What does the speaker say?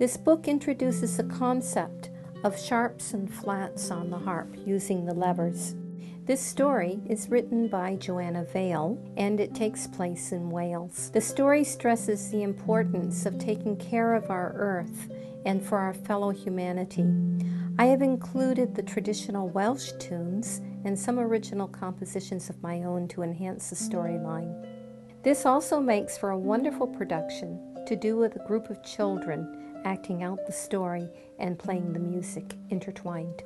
This book introduces the concept of sharps and flats on the harp using the levers. This story is written by Joanna Vale and it takes place in Wales. The story stresses the importance of taking care of our earth and for our fellow humanity. I have included the traditional Welsh tunes and some original compositions of my own to enhance the storyline. This also makes for a wonderful production to do with a group of children acting out the story and playing the music intertwined.